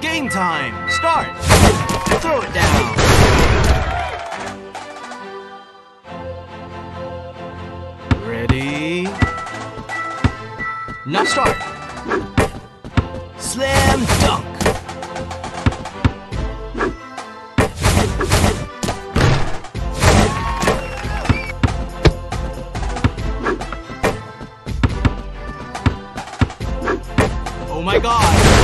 Game time. Start. Throw it down. Ready? Now start. Slam dunk. Oh my god.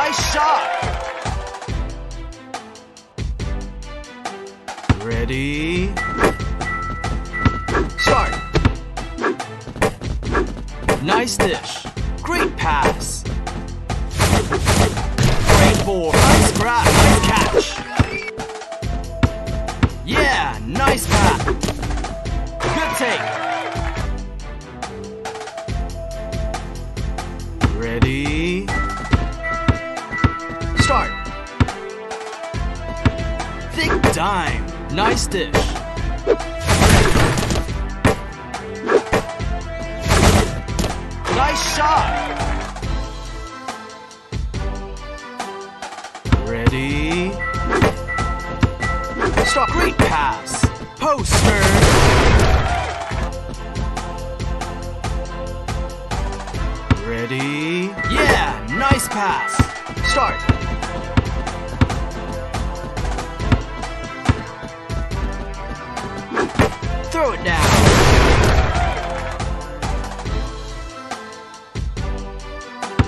Nice shot. Ready? Start. Nice dish. Great pass. Great ball. Nice grab. Nice catch. Yeah, nice pass. Good take. Dime. Nice dish. Nice shot. Ready? Stop. Great pass. Poster. Ready? Yeah, nice pass. Start. Throw it down.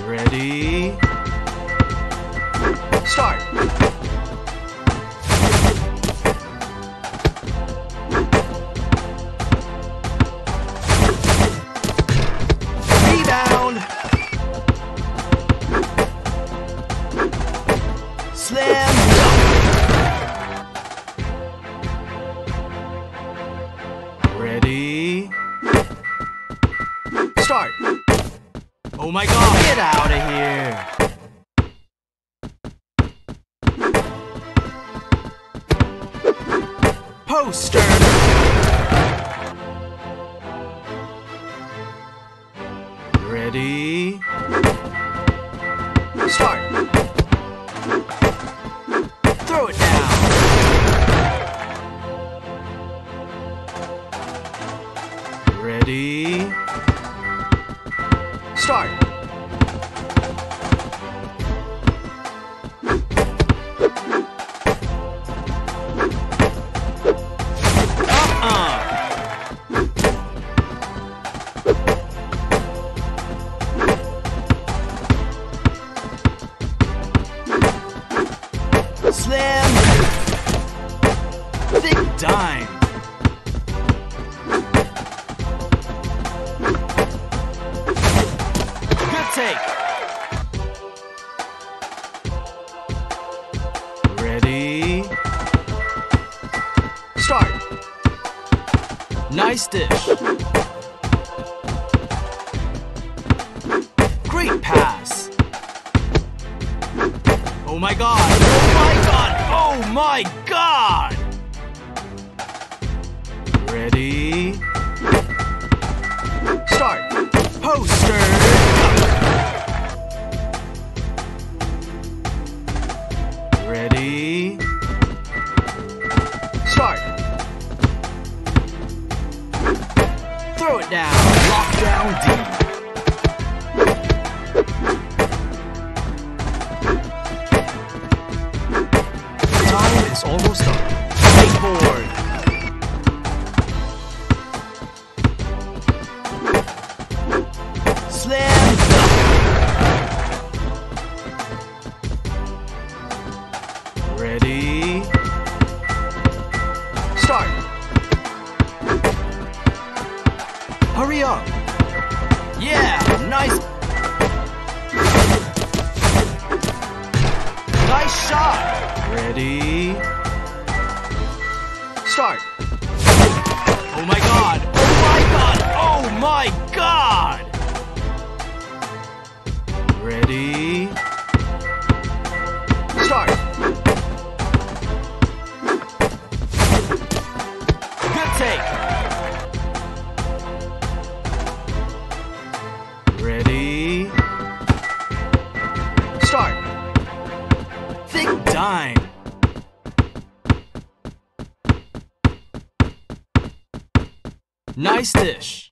Ready? Start. Rebound. Slam Oh my god, get out of here. Poster. Take. Ready? Start. Nice dish. Great pass. Oh my god. Oh my god. Oh my god. Ready? Throw it down. Lock down Ready? Start. Oh my god! Oh my god! Oh my god! Ready. Start. Good take! Ready. Start. Dime! Nice dish!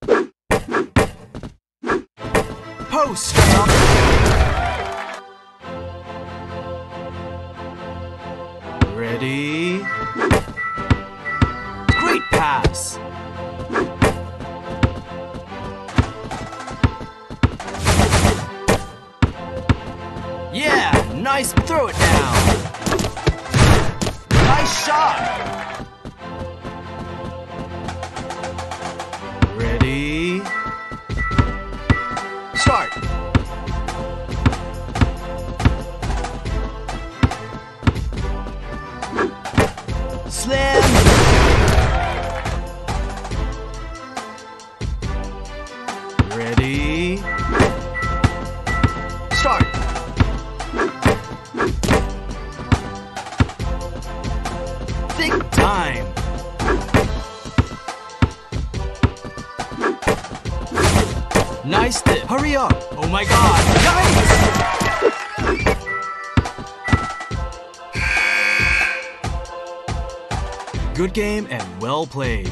Post. Ready. Great pass! Yeah! Nice throw it down! Nice shot! Ready. Start. Slam! Ready. Nice dip! Hurry up. Oh my god! Nice! Good game and well played.